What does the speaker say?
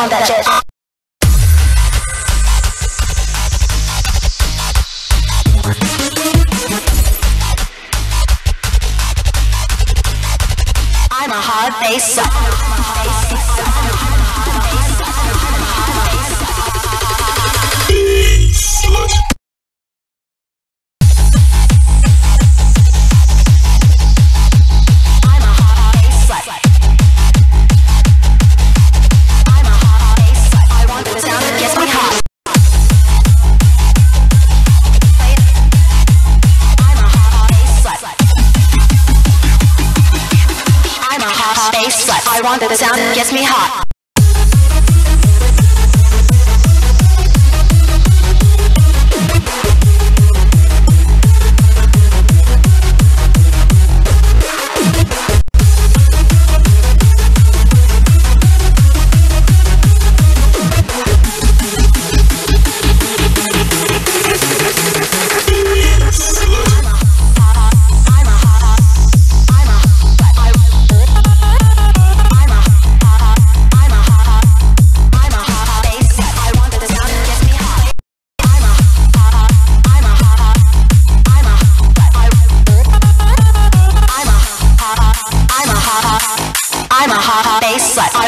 want that shit. I'm a hard face. I want that the sound gets me hot.